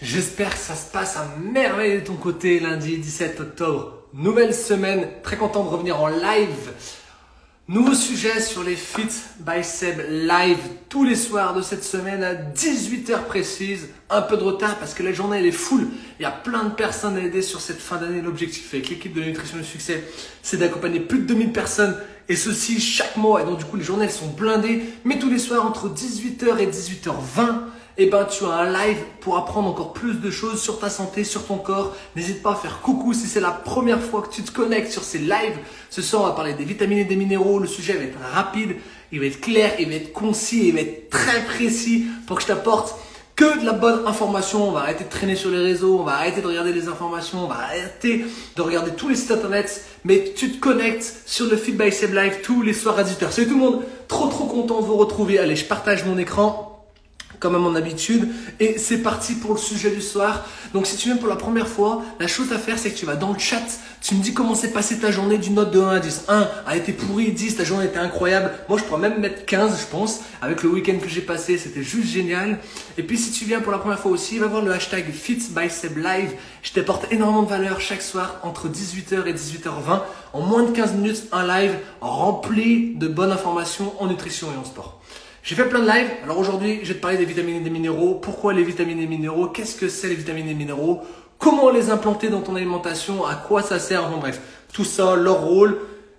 j'espère que ça se passe à merveille de ton côté lundi 17 octobre. Nouvelle semaine, très content de revenir en live. Nouveau sujet sur les Fit by Seb live tous les soirs de cette semaine à 18h précise. Un peu de retard parce que la journée est full. Il y a plein de personnes à aider sur cette fin d'année. L'objectif avec l'équipe de nutrition du succès, c'est d'accompagner plus de 2000 personnes et ceci chaque mois. Et donc du coup les journées sont blindées. Mais tous les soirs entre 18h et 18h20 eh ben, tu as un live pour apprendre encore plus de choses sur ta santé, sur ton corps. N'hésite pas à faire coucou si c'est la première fois que tu te connectes sur ces lives. Ce soir, on va parler des vitamines et des minéraux. Le sujet va être rapide, il va être clair, il va être concis, il va être très précis pour que je t'apporte que de la bonne information. On va arrêter de traîner sur les réseaux, on va arrêter de regarder les informations, on va arrêter de regarder tous les sites internet. Mais tu te connectes sur le Feed by Seb Live tous les soirs à 18h. Salut tout le monde, trop trop content de vous retrouver. Allez, je partage mon écran comme à mon habitude. Et c'est parti pour le sujet du soir. Donc si tu viens pour la première fois, la chose à faire, c'est que tu vas dans le chat, tu me dis comment s'est passée ta journée d'une note de 1 à 10. 1 a été pourri, 10, ta journée était incroyable. Moi, je pourrais même mettre 15, je pense. Avec le week-end que j'ai passé, c'était juste génial. Et puis si tu viens pour la première fois aussi, va voir le hashtag FitsBySebLive. Je t'apporte énormément de valeur chaque soir entre 18h et 18h20. En moins de 15 minutes, un live rempli de bonnes informations en nutrition et en sport. J'ai fait plein de lives. Alors aujourd'hui, je vais te parler des vitamines et des minéraux. Pourquoi les vitamines et minéraux? Qu'est-ce que c'est les vitamines et minéraux? Comment les implanter dans ton alimentation? À quoi ça sert? Enfin bref, tout ça, leur rôle.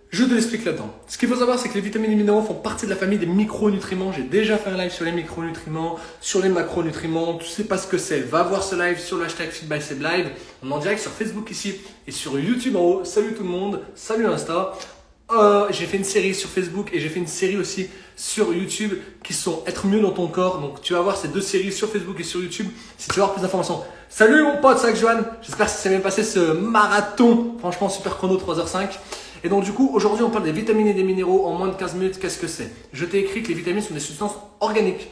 Je te l'explique là-dedans. Ce qu'il faut savoir, c'est que les vitamines et minéraux font partie de la famille des micronutriments. J'ai déjà fait un live sur les micronutriments, sur les macronutriments. Tu sais pas ce que c'est. Va voir ce live sur le hashtag FeedBySebLive. On est en direct sur Facebook ici et sur YouTube en haut. Salut tout le monde. Salut Insta. Euh, j'ai fait une série sur Facebook et j'ai fait une série aussi sur YouTube qui sont Être mieux dans ton corps. Donc tu vas voir ces deux séries sur Facebook et sur YouTube si tu veux avoir plus d'informations. Salut mon pote, c'est Johan. J'espère que ça s'est bien passé ce marathon. Franchement, super chrono, 3h05. Et donc du coup, aujourd'hui, on parle des vitamines et des minéraux en moins de 15 minutes. Qu'est-ce que c'est? Je t'ai écrit que les vitamines sont des substances organiques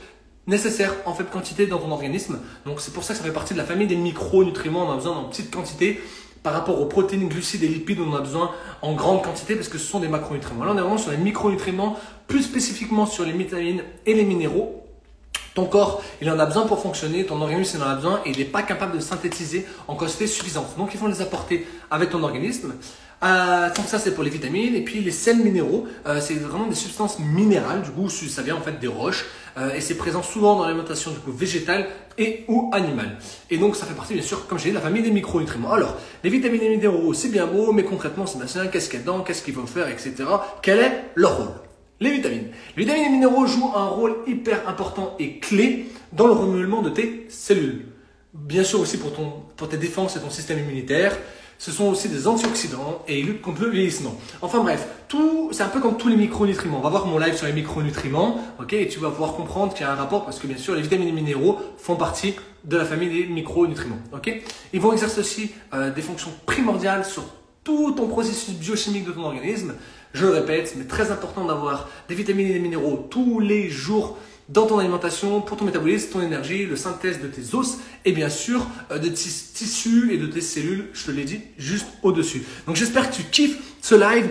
nécessaires en faible quantité dans ton organisme. Donc c'est pour ça que ça fait partie de la famille des micronutriments. On a besoin en petite quantité par rapport aux protéines, glucides et lipides on a besoin en grande quantité parce que ce sont des macronutriments. Là, on est vraiment sur les micronutriments, plus spécifiquement sur les vitamines et les minéraux. Ton corps, il en a besoin pour fonctionner, ton organisme, il en a besoin et il n'est pas capable de synthétiser en quantité suffisante. Donc, il faut les apporter avec ton organisme. Euh, donc ça c'est pour les vitamines et puis les sels minéraux, euh, c'est vraiment des substances minérales. Du coup, ça vient en fait des roches euh, et c'est présent souvent dans l'alimentation du coup végétale et ou animale. Et donc ça fait partie bien sûr, comme j'ai dit, de la famille des micronutriments. Alors, les vitamines et minéraux, c'est bien beau, mais concrètement, c'est qu'est-ce qu'il y a dedans, qu'est-ce qu'ils vont faire, etc. Quel est leur rôle? Les vitamines. Les vitamines et minéraux jouent un rôle hyper important et clé dans le renouvellement de tes cellules. Bien sûr aussi pour, ton, pour tes défenses et ton système immunitaire ce sont aussi des antioxydants et ils luttent contre le vieillissement. Enfin bref, tout, c'est un peu comme tous les micronutriments. On va voir mon live sur les micronutriments, ok, et tu vas pouvoir comprendre qu'il y a un rapport parce que bien sûr les vitamines et minéraux font partie de la famille des micronutriments, ok. Ils vont exercer aussi euh, des fonctions primordiales sur tout ton processus biochimique de ton organisme. Je le répète, mais très important d'avoir des vitamines et des minéraux tous les jours dans ton alimentation, pour ton métabolisme, ton énergie, le synthèse de tes os et bien sûr euh, de tes tissus et de tes cellules, je te l'ai dit, juste au-dessus. Donc j'espère que tu kiffes ce live.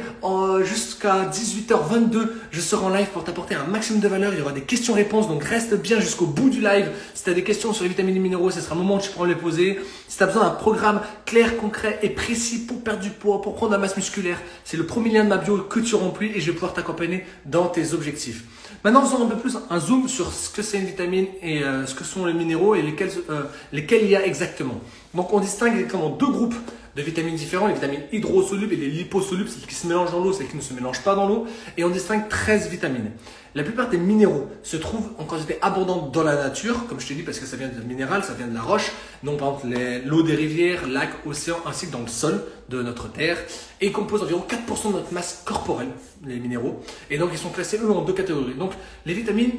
Jusqu'à 18h22, je serai en live pour t'apporter un maximum de valeur. Il y aura des questions-réponses, donc reste bien jusqu'au bout du live. Si tu as des questions sur les vitamines et minéraux, ce sera le moment où tu pourras les poser. Si tu as besoin d'un programme clair, concret et précis pour perdre du poids, pour prendre la masse musculaire, c'est le premier lien de ma bio que tu remplis et je vais pouvoir t'accompagner dans tes objectifs. Maintenant, faisons un peu plus un zoom sur ce que c'est une vitamine et euh, ce que sont les minéraux et lesquels, euh, lesquels il y a exactement. Donc, on distingue exactement deux groupes vitamines différents, les vitamines hydrosolubles et les liposolubles, celles qui se mélangent dans l'eau, celles qui ne se mélangent pas dans l'eau, et on distingue 13 vitamines. La plupart des minéraux se trouvent en quantité abondante dans la nature, comme je te dis, parce que ça vient de minéral, ça vient de la roche, donc par exemple l'eau des rivières, lacs, océans, ainsi que dans le sol de notre terre, et composent environ 4% de notre masse corporelle, les minéraux, et donc ils sont classés eux en deux catégories. Donc les vitamines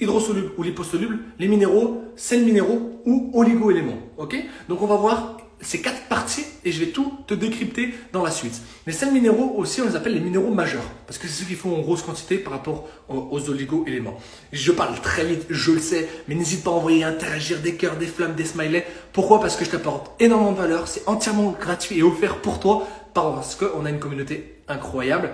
hydrosolubles ou liposolubles, les minéraux, sels minéraux ou oligo-éléments. Ok? Donc on va voir ces quatre parties et je vais tout te décrypter dans la suite. Les sels minéraux aussi, on les appelle les minéraux majeurs parce que c'est ceux qui font en grosse quantité par rapport aux oligo-éléments. Je parle très vite, je le sais, mais n'hésite pas à envoyer, interagir des cœurs, des flammes, des smileys. Pourquoi? Parce que je t'apporte énormément de valeur, c'est entièrement gratuit et offert pour toi parce qu'on a une communauté incroyable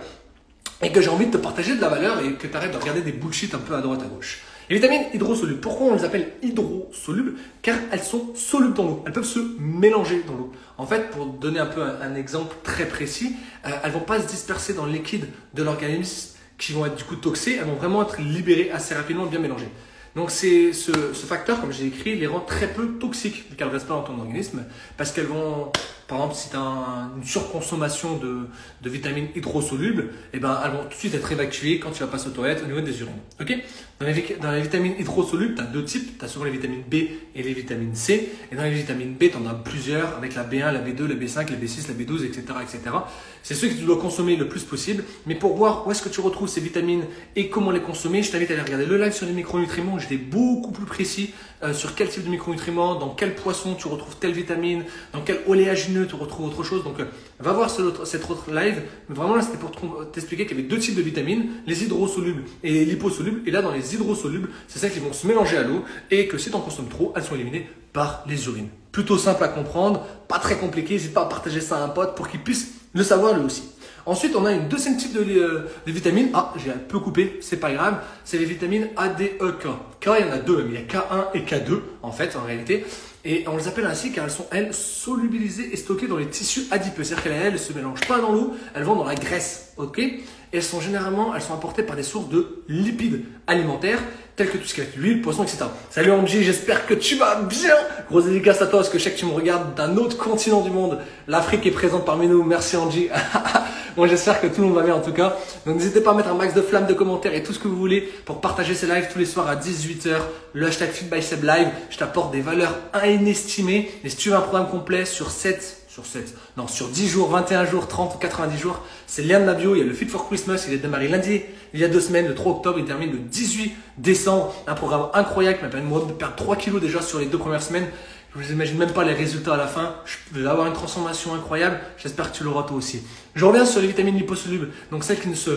et que j'ai envie de te partager de la valeur et que tu arrêtes de regarder des bullshit un peu à droite à gauche. Les vitamines hydrosolubles, pourquoi on les appelle hydrosolubles Car elles sont solubles dans l'eau, elles peuvent se mélanger dans l'eau. En fait, pour donner un peu un, exemple très précis, euh, elles vont pas se disperser dans le liquide de l'organisme qui vont être du coup toxées, elles vont vraiment être libérées assez rapidement, bien mélangées. Donc c'est ce, facteur, comme j'ai écrit, les rend très peu toxiques qu'elles ne restent pas dans ton organisme, parce qu'elles vont, par exemple, si tu as une surconsommation de, vitamines hydrosolubles, eh ben, elles vont tout de suite être évacuées quand tu vas passer aux toilettes au niveau des urines. Ok? Dans, les, dans les vitamines hydrosolubles, tu as deux types. Tu as souvent les vitamines B et les vitamines C. Et dans les vitamines B, tu en as plusieurs, avec la B1, la B2, la B5, la B6, la B12, etc. etc. C'est ceux que tu dois consommer le plus possible. Mais pour voir où est-ce que tu retrouves ces vitamines et comment les consommer, je t'invite à aller regarder le live sur les micronutriments. J'étais beaucoup plus précis euh, sur quel type de micronutriments, dans quel poisson tu retrouves telle vitamine, dans quel oléagineux tu retrouves autre chose. Donc, euh, va voir cette autre, live. Mais vraiment, là, c'était pour t'expliquer qu'il y avait deux types de vitamines, les hydrosolubles et les liposolubles. Et là, dans les hydrosolubles, c'est celles qui vont se mélanger à l'eau et que si tu en consommes trop, elles sont éliminées par les urines. Plutôt simple à comprendre, pas très compliqué. N'hésite pas à partager ça à un pote pour qu'il puisse le savoir lui aussi. Ensuite, on a une deuxième type de, euh, de vitamines. Ah, j'ai un peu coupé, c'est pas grave. C'est les vitamines A, D, E, K. K, il y en a deux, mais il y a K1 et K2 en fait, en réalité. Et on les appelle ainsi car elles sont, elles, solubilisées et stockées dans les tissus adipeux. C'est-à-dire qu'elles ne se mélangent pas dans l'eau, elles vont dans la graisse. ok? Et elles sont généralement, elles sont apportées par des sources de lipides alimentaires, tels que tout ce qui est l'huile, poisson, etc. Salut Angie, j'espère que tu vas bien. Grosse dédicace à toi, parce que je sais que tu me regardes d'un autre continent du monde. L'Afrique est présente parmi nous. Merci Angie. Bon, j'espère que tout le monde va bien en tout cas. Donc n'hésitez pas à mettre un max de flammes, de commentaires et tout ce que vous voulez pour partager ces lives tous les soirs à 18h. Le hashtag FitBySeb Live, je t'apporte des valeurs inestimées. Et si tu veux un programme complet sur 7 sur 7, non, sur 10 jours, 21 jours, 30 ou 90 jours. C'est le lien de ma bio. Il y a le Fit for Christmas. Il est démarré lundi, il y a deux semaines, le 3 octobre. Il termine le 18 décembre. Un programme incroyable qui m'a permis de perdre 3 kilos déjà sur les deux premières semaines. Je vous imagine même pas les résultats à la fin. Je vais avoir une transformation incroyable. J'espère que tu l'auras toi aussi. Je reviens sur les vitamines liposolubles. Donc celles qui ne se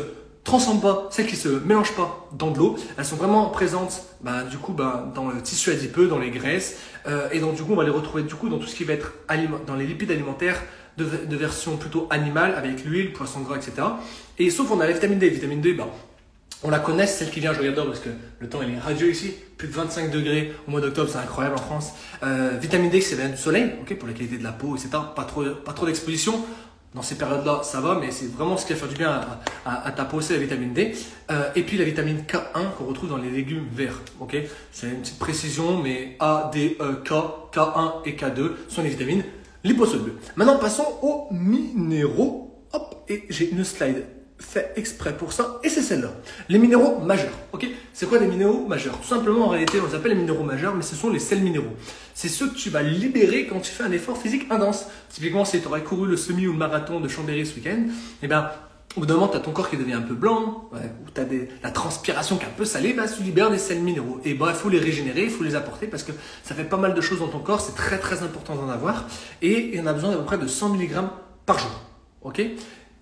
transforment pas, celles qui se mélangent pas dans de l'eau. Elles sont vraiment présentes, bah, du coup, bah, dans le tissu adipeux, dans les graisses. Euh, et donc, du coup, on va les retrouver, du coup, dans tout ce qui va être dans les lipides alimentaires de, de version plutôt animale, avec l'huile, poisson gras, etc. Et sauf on a la vitamine D. Vitamine D, bah, on la connaît, celle qui vient, je regarde parce que le temps il est radieux ici, plus de 25 degrés au mois d'octobre, c'est incroyable en France. Euh, vitamine D, c'est vient du soleil, ok, pour la qualité de la peau, etc. Pas trop, pas trop d'exposition. Dans ces périodes-là, ça va, mais c'est vraiment ce qui va faire du bien à, ta peau, c'est la vitamine D. Euh, et puis la vitamine K1 qu'on retrouve dans les légumes verts, ok. C'est une petite précision, mais A, D, E, K, K1 et K2 sont les vitamines liposolubles. Maintenant, passons aux minéraux. Hop, et j'ai une slide fait exprès pour ça, et c'est celle-là. Les minéraux majeurs. Ok? C'est quoi les minéraux majeurs? Tout simplement, en réalité, on les appelle les minéraux majeurs, mais ce sont les sels minéraux. C'est ceux que tu vas libérer quand tu fais un effort physique intense. Typiquement, si tu aurais couru le semi ou le marathon de Chambéry ce week-end, eh bien, au bout d'un moment, tu as ton corps qui devient un peu blanc, ou tu as la transpiration qui est un peu salée, bah, tu libères des sels minéraux. Et bah, il faut les régénérer, il faut les apporter parce que ça fait pas mal de choses dans ton corps, c'est très très important d'en avoir. Et en a besoin d'à peu près de 100 mg par jour. Ok?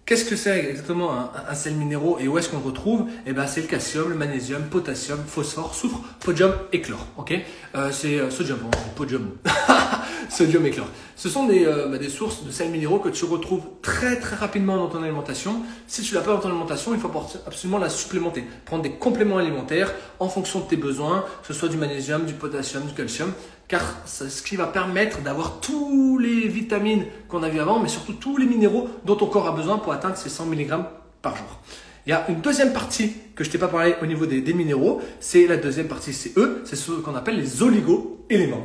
Qu'est-ce que c'est exactement un, sel minéraux et où est-ce qu'on le retrouve? Eh ben, c'est le calcium, le magnésium, potassium, phosphore, soufre, podium et chlore. Ok? Euh, C'est euh, sodium, podium. sodium et chlore. Ce sont des, euh, bah, des sources de sels minéraux que tu retrouves très très rapidement dans ton alimentation. Si tu l'as pas dans ton alimentation, il faut absolument la supplémenter. Prendre des compléments alimentaires en fonction de tes besoins, que ce soit du magnésium, du potassium, du calcium car c'est ce qui va permettre d'avoir tous les vitamines qu'on a vu avant, mais surtout tous les minéraux dont ton corps a besoin pour atteindre ces 100 mg par jour. Il y a une deuxième partie que je t'ai pas parlé au niveau des, minéraux, c'est la deuxième partie, c'est eux, c'est ce qu'on appelle les oligo-éléments.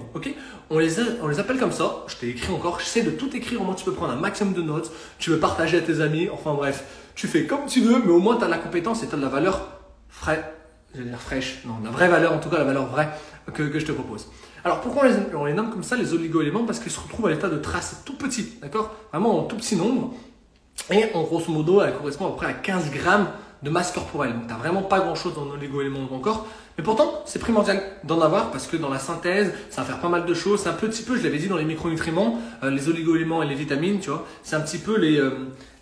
On les, on les appelle comme ça, je t'ai écrit encore, j'essaie de tout écrire, au moins tu peux prendre un maximum de notes, tu veux partager à tes amis, enfin bref, tu fais comme tu veux, mais au moins tu as la compétence et tu as de la valeur je veux dire fraîche, non, la vraie valeur, en tout cas la valeur vraie que, que je te propose. Alors pourquoi on les, nomme comme ça les oligo-éléments? Parce qu'ils se retrouvent à l'état de traces tout petit, d'accord? Vraiment en tout petit nombre. Et en grosso modo, elle correspond à peu près à 15 grammes de masse corporelle. Donc tu n'as vraiment pas grand-chose dans l'oligo-élément dans ton corps. Mais pourtant, c'est primordial d'en avoir parce que dans la synthèse, ça va faire pas mal de choses. C'est un petit peu, je l'avais dit dans les micronutriments, euh, les oligo-éléments et les vitamines, tu vois. C'est un petit peu les, euh,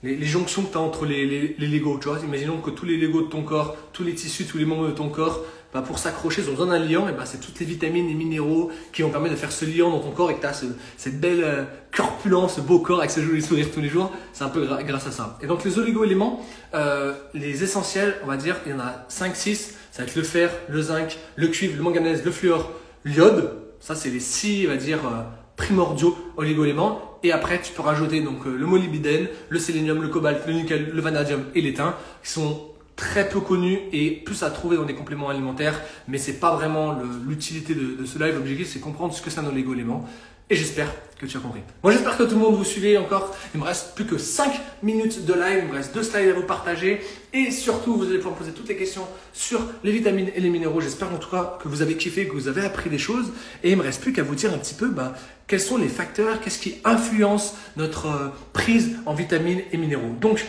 les, jonctions que tu as entre les, les, Legos, tu vois. Imaginons que tous les Legos de ton corps, tous les tissus, tous les membres de ton corps bah, pour s'accrocher, ils ont besoin d'un liant, et bah, c'est toutes les vitamines et minéraux qui vont permettre de faire ce liant dans ton corps et que tu as cette belle euh, corpulence, ce beau corps avec ce joli sourire tous les jours. C'est un peu grâce à ça. Et donc les oligo-éléments, euh, les essentiels, on va dire, il y en a 5-6. Ça va être le fer, le zinc, le cuivre, le manganèse, le fluor, l'iode. Ça, c'est les 6, on va dire, euh, primordiaux oligo-éléments. Et après, tu peux rajouter donc le molybdène, le sélénium, le cobalt, le nickel, le vanadium et l'étain, qui sont très peu connu et plus à trouver dans des compléments alimentaires, mais c'est pas vraiment l'utilité de, ce live. L'objectif, c'est comprendre ce que c'est un oligo-élément. Et j'espère que tu as compris. Moi, j'espère que tout le monde vous suivez encore. Il me reste plus que 5 minutes de live. Il me reste deux slides à vous partager. Et surtout, vous allez pouvoir poser toutes les questions sur les vitamines et les minéraux. J'espère en tout cas que vous avez kiffé, que vous avez appris des choses. Et il me reste plus qu'à vous dire un petit peu bah, quels sont les facteurs, qu'est-ce qui influence notre euh, prise en vitamines et minéraux. Donc,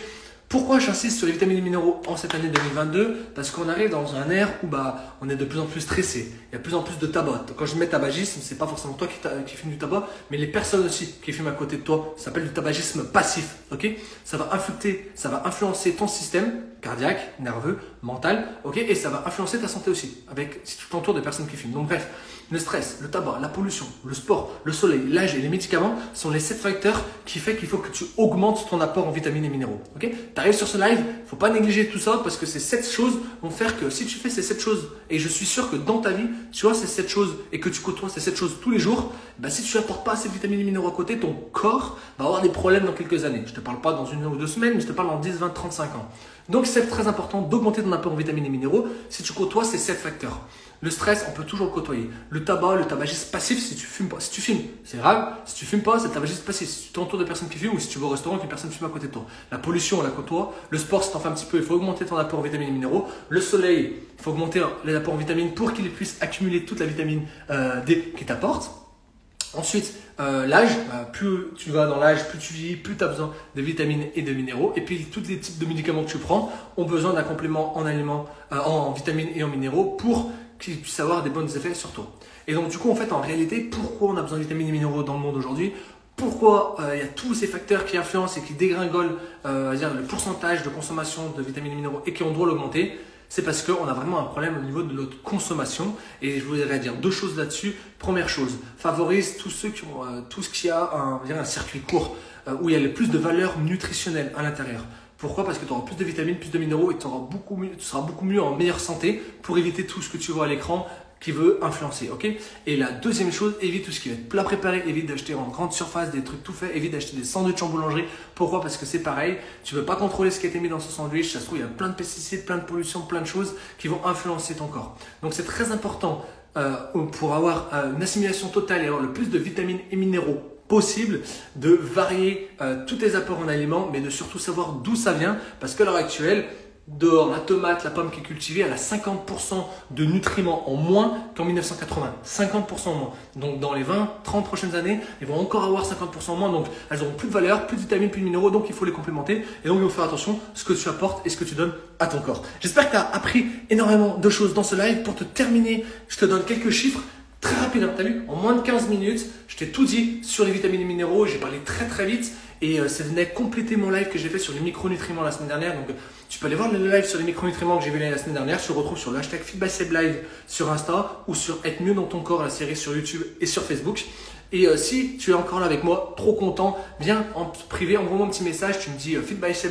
pourquoi j'insiste sur les vitamines et minéraux en cette année 2022 Parce qu'on arrive dans un air où bah, on est de plus en plus stressé. Il y a de plus en plus de tabac. Quand je mets tabagisme, c'est pas forcément toi qui, qui fumes du tabac, mais les personnes aussi qui fument à côté de toi. Ça s'appelle du tabagisme passif. Ok? Ça va influer, ça va influencer ton système cardiaque, nerveux, mental. Ok? Et ça va influencer ta santé aussi. Avec si tu t'entoures de personnes qui fument. Donc bref, le stress, le tabac, la pollution, le sport, le soleil, l'âge et les médicaments sont les 7 facteurs qui font qu'il faut que tu augmentes ton apport en vitamines et minéraux. Ok? Tu arrives sur ce live, faut pas négliger tout ça parce que ces 7 choses vont faire que si tu fais ces 7 choses, et je suis sûr que dans ta vie, tu vois ces 7 choses et que tu côtoies ces 7 choses tous les jours, bah si tu n'apportes pas assez de vitamines et minéraux à côté, ton corps va avoir des problèmes dans quelques années. Je te parle pas dans une ou deux semaines, mais je te parle en 10, 20, 35 ans. Donc c'est très important d'augmenter ton apport en vitamines et minéraux si tu côtoies ces 7 facteurs. Le stress, on peut toujours le côtoyer. Le tabac, le tabagisme passif, si tu fumes pas. Si tu fumes, c'est grave. Si tu fumes pas, c'est le tabagisme passif. Si tu t'entoures de personnes qui fument ou si tu vas au restaurant qu'une personne fume à côté de toi. La pollution, on la côtoie. Le sport, si t'en fais un petit peu, il faut augmenter ton apport en vitamines et minéraux. Le soleil, il faut augmenter les apports en vitamines pour qu'il puisse accumuler toute la vitamine euh, D qu'il t'apporte. Ensuite, euh, l'âge, bah, plus tu vas dans l'âge, plus tu vis, plus tu as besoin de vitamines et de minéraux. Et puis, tous les types de médicaments que tu prends ont besoin d'un complément en aliments, euh, en vitamines et en minéraux pour qui puisse avoir des bons effets sur toi. Et donc, du coup, en fait, en réalité, pourquoi on a besoin de vitamines et minéraux dans le monde aujourd'hui? Pourquoi euh, il y a tous ces facteurs qui influencent et qui dégringolent euh, dire, le pourcentage de consommation de vitamines et minéraux et qui ont droit l'augmenter c'est parce qu'on a vraiment un problème au niveau de notre consommation. Et je voudrais dire deux choses là-dessus. Première chose, favorise euh, tout ce qui a un, circuit court où il y a le plus de valeur nutritionnelle à l'intérieur. Pourquoi? Parce que tu auras plus de vitamines, plus de minéraux et tu seras beaucoup mieux en meilleure santé pour éviter tout ce que tu vois à l'écran qui veut influencer, ok? Et la deuxième chose, évite tout ce qui va être plat préparé, évite d'acheter en grande surface des trucs tout faits, évite d'acheter des sandwichs en boulangerie. Pourquoi? Parce que c'est pareil, tu veux pas contrôler ce qui a été mis dans ce sandwich, ça se trouve il y a plein de pesticides, plein de pollution, plein de choses qui vont influencer ton corps. Donc c'est très important euh, pour avoir euh, une assimilation totale et avoir le plus de vitamines et minéraux possible de varier euh, tous tes apports en aliments, mais de surtout savoir d'où ça vient, parce qu'à l'heure actuelle, dehors, la tomate, la pomme qui est cultivée, elle a 50% de nutriments en moins qu'en 1980. 50% en moins. Donc dans les 20, 30 prochaines années, elles vont encore avoir 50% en moins. Donc elles auront plus de valeur, plus de vitamines, plus de minéraux. Donc il faut les complémenter. Et donc il faut faire attention à ce que tu apportes et ce que tu donnes à ton corps. J'espère que tu as appris énormément de choses dans ce live. Pour te terminer, je te donne quelques chiffres très rapide. Hein. T'as vu? En moins de 15 minutes, je t'ai tout dit sur les vitamines et minéraux. J'ai parlé très très vite et euh, ça venait compléter mon live que j'ai fait sur les micronutriments la semaine dernière. Donc tu peux aller voir le live sur les micronutriments que j'ai vu la semaine dernière. Tu le retrouves sur le hashtag Live sur Insta ou sur Être mieux dans ton corps, la série sur YouTube et sur Facebook. Et euh, si tu es encore là avec moi, trop content, viens en privé, envoie-moi un petit message. Tu me dis euh,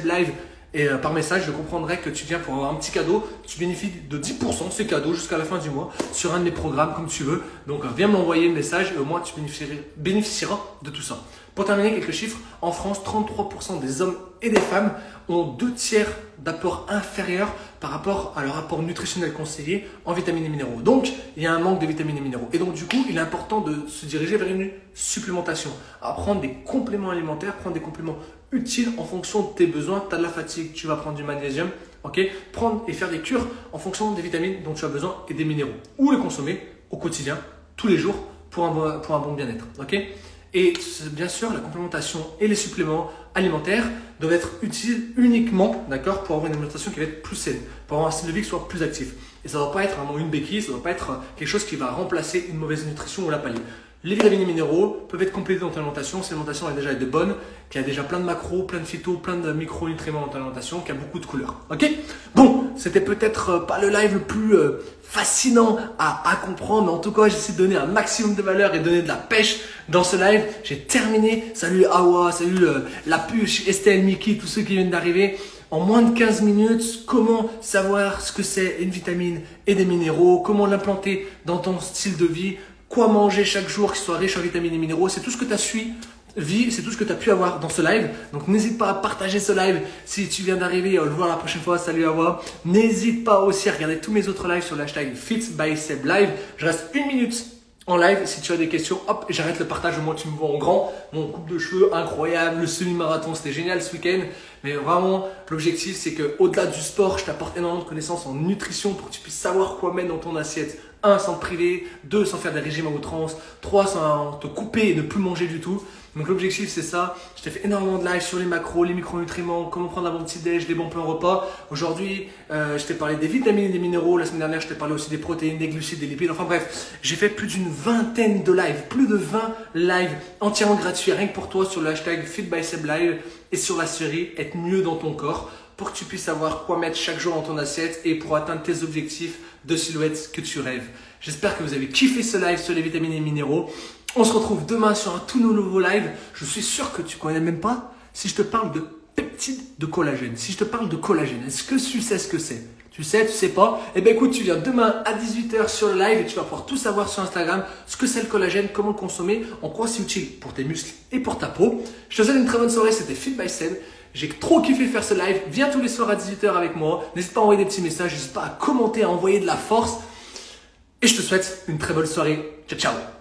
Live et euh, par message, je comprendrai que tu viens pour avoir un petit cadeau. Tu bénéficies de 10% ces cadeaux jusqu'à la fin du mois sur un de mes programmes comme tu veux. Donc viens m'envoyer un message et au moins tu bénéficieras de tout ça. Pour terminer, quelques chiffres. En France, 33% des hommes et des femmes ont deux tiers d'apport inférieur par rapport à leur apport nutritionnel conseillé en vitamines et minéraux. Donc, il y a un manque de vitamines et minéraux. Et donc, du coup, il est important de se diriger vers une supplémentation, à prendre des compléments alimentaires, prendre des compléments utiles en fonction de tes besoins. Tu as de la fatigue, tu vas prendre du magnésium, ok? Prendre et faire des cures en fonction des vitamines dont tu as besoin et des minéraux. Ou les consommer au quotidien, tous les jours, pour un bon, bon bien-être, ok? Et bien sûr, la complémentation et les suppléments alimentaires doivent être utiles uniquement d'accord, pour avoir une alimentation qui va être plus saine, pour avoir un style de vie qui soit plus actif. Et ça ne doit pas être vraiment une béquille, ça ne doit pas être quelque chose qui va remplacer une mauvaise nutrition ou la pallier. Les vitamines et minéraux peuvent être complétés dans ton alimentation si l'alimentation est déjà de bonne, qui a déjà plein de macros, plein de phytos, plein de micronutriments dans ton alimentation, qui a beaucoup de couleurs. Ok? Bon, c'était peut-être euh, pas le live le plus euh, fascinant à, comprendre, mais en tout cas, j'essaie de donner un maximum de valeur et donner de la pêche dans ce live. J'ai terminé. Salut Awa, salut euh, la puce, Estelle, Mickey, tous ceux qui viennent d'arriver. En moins de 15 minutes, comment savoir ce que c'est une vitamine et des minéraux, comment l'implanter dans ton style de vie, quoi manger chaque jour qui soit riche en vitamines et minéraux? C'est tout ce que tu as su vie, c'est tout ce que tu as pu avoir dans ce live. Donc n'hésite pas à partager ce live si tu viens d'arriver, à le voir la prochaine fois. Salut à moi. N'hésite pas aussi à regarder tous mes autres lives sur le hashtag Live. Je reste une minute en live. Si tu as des questions, hop, j'arrête le partage. Au moins, tu me vois en grand. Mon coupe de cheveux, incroyable. Le semi-marathon, c'était génial ce week-end. Mais vraiment, l'objectif, c'est que au-delà du sport, je t'apporte énormément de connaissances en nutrition pour que tu puisses savoir quoi mettre dans ton assiette. 1. Sans te priver. 2. Sans faire des régimes à outrance. 3. Sans te couper et ne plus manger du tout. Donc l'objectif c'est ça. Je t'ai fait énormément de lives sur les macros, les micronutriments, comment prendre un bon petit déj, des bons plans repas. Aujourd'hui, euh, je t'ai parlé des vitamines et des minéraux. La semaine dernière, je t'ai parlé aussi des protéines, des glucides, des lipides. Enfin bref, j'ai fait plus d'une vingtaine de lives, plus de 20 lives entièrement gratuits, rien que pour toi sur le hashtag FitBySebLive et sur la série Être mieux dans ton corps pour que tu puisses savoir quoi mettre chaque jour dans ton assiette et pour atteindre tes objectifs de silhouette que tu rêves. J'espère que vous avez kiffé ce live sur les vitamines et minéraux. On se retrouve demain sur un tout nouveau live. Je suis sûr que tu connais même pas si je te parle de peptides de collagène. Si je te parle de collagène, est-ce que tu sais ce que c'est? Tu sais, tu sais pas? Eh bien écoute, tu viens demain à 18h sur le live et tu vas pouvoir tout savoir sur Instagram, ce que c'est le collagène, comment le consommer, en quoi c'est utile pour tes muscles et pour ta peau. Je te souhaite une très bonne soirée, c'était Fit by Seb. J'ai trop kiffé faire ce live. Viens tous les soirs à 18h avec moi. N'hésite pas à envoyer des petits messages, n'hésite pas à commenter, à envoyer de la force. Et je te souhaite une très bonne soirée. Ciao ciao